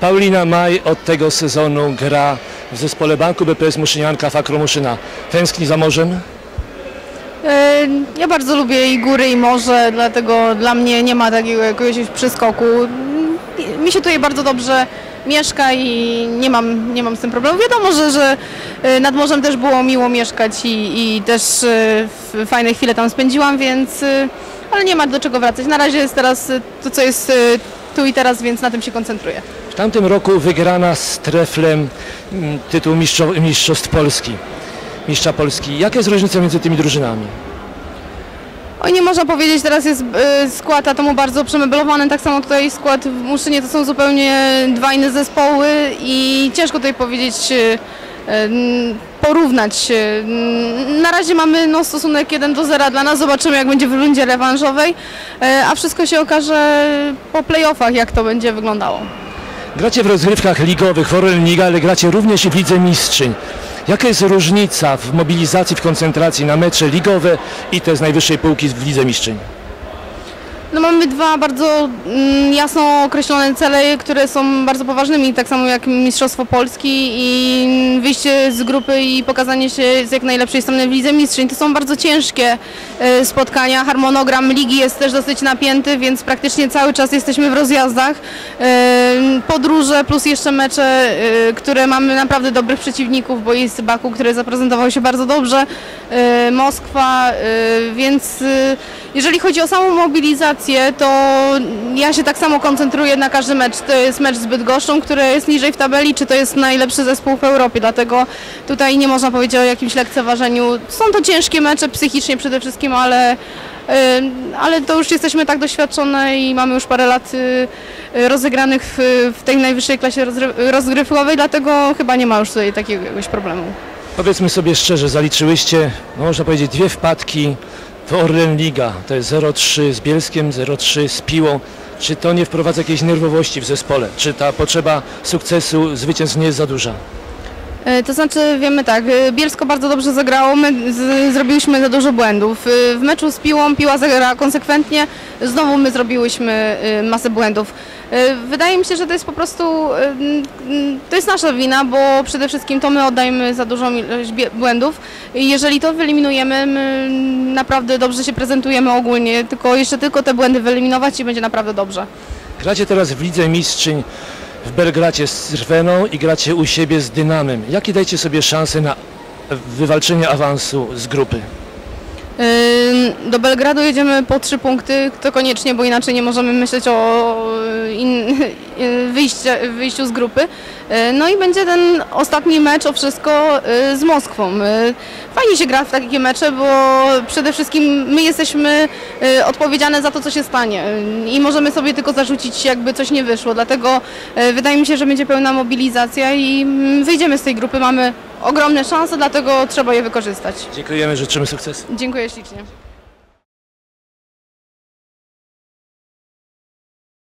Paulina Maj od tego sezonu gra w zespole Banku BPS Muszynianka Fakromuszyna. Tęskni za morzem? E, Ja bardzo lubię i góry, i morze, dlatego dla mnie nie ma takiego jakiegoś przyskoku. Mi się tutaj bardzo dobrze mieszka i nie mam, nie mam z tym problemu. Wiadomo, że, że e, nad morzem też było miło mieszkać i, i też e, fajne chwile tam spędziłam, więc ale nie ma do czego wracać. Na razie jest teraz to, co jest tu i teraz, więc na tym się koncentruję. W tamtym roku wygrana z Treflem mm, tytuł mistrzo, Mistrzostw Polski. Mistrza Polski. Jaka jest różnica między tymi drużynami? Oj, nie można powiedzieć, teraz jest e, skład atomu bardzo przemeblowany, tak samo tutaj skład w Muszynie to są zupełnie dwa inne zespoły i ciężko tutaj powiedzieć, e, e, porównać. e, Na razie mamy no, stosunek 1 do 0 dla nas, zobaczymy jak będzie w rundzie rewanżowej, e, a wszystko się okaże po playoffach, jak to będzie wyglądało. Gracie w rozgrywkach ligowych, w Orlen Liga, ale gracie również i w Lidze Mistrzyń. Jaka jest różnica w mobilizacji, w koncentracji na mecze ligowe i te z najwyższej półki w Lidze Mistrzyń? No mamy dwa bardzo mm, jasno określone cele, które są bardzo poważnymi, tak samo jak Mistrzostwo Polski i wyjście z grupy i pokazanie się z jak najlepszej strony w Lidze Mistrzyń. To są bardzo ciężkie e, spotkania. Harmonogram ligi jest też dosyć napięty, więc praktycznie cały czas jesteśmy w rozjazdach. E, Podróże plus jeszcze mecze, e, które mamy naprawdę dobrych przeciwników, bo jest Baku, który zaprezentował się bardzo dobrze, Moskwa, więc jeżeli chodzi o samą mobilizację, to ja się tak samo koncentruję na każdy mecz. To jest mecz z Bydgoszczą, który jest niżej w tabeli, czy to jest najlepszy zespół w Europie, dlatego tutaj nie można powiedzieć o jakimś lekceważeniu. Są to ciężkie mecze psychicznie przede wszystkim, ale, y, ale to już jesteśmy tak doświadczone i mamy już parę lat y, rozegranych w, w tej najwyższej klasie rozgrywkowej, dlatego chyba nie ma już tutaj takiego problemu. Powiedzmy sobie szczerze, zaliczyłyście, no można powiedzieć, dwie wpadki Orlen Liga. To jest 0-3 z Bielskiem, 0-3 z Piłą. Czy to nie wprowadza jakiejś nerwowości w zespole? Czy ta potrzeba sukcesu, zwycięstw nie jest za duża? E, To znaczy wiemy tak, e, Bielsko bardzo dobrze zagrało, my z, zrobiliśmy za dużo błędów. E, W meczu z Piłą Piła zagrała konsekwentnie, znowu my zrobiłyśmy masę błędów. Wydaje mi się, że to jest po prostu, to jest nasza wina, bo przede wszystkim to my oddajemy za dużą ilość błędów. Jeżeli to wyeliminujemy, my naprawdę dobrze się prezentujemy ogólnie, tylko jeszcze tylko te błędy wyeliminować i będzie naprawdę dobrze. Gracie teraz w Lidze Mistrzyń w Belgracie z Cerweną i gracie u siebie z Dynamem. Jakie dajcie sobie szanse na wywalczenie awansu z grupy? Do Belgradu jedziemy po trzy punkty, to koniecznie, bo inaczej nie możemy myśleć o in, wyjście, wyjściu z grupy. Y, No i będzie ten ostatni mecz o wszystko z Moskwą. Fajnie się gra w takie mecze, bo przede wszystkim my jesteśmy odpowiedzialne za to, co się stanie i możemy sobie tylko zarzucić, jakby coś nie wyszło. Dlatego wydaje mi się, że będzie pełna mobilizacja i mm, wyjdziemy z tej grupy. Mamy ogromne szanse, dlatego trzeba je wykorzystać. Dziękujemy, życzymy sukcesu. Dziękuję ślicznie.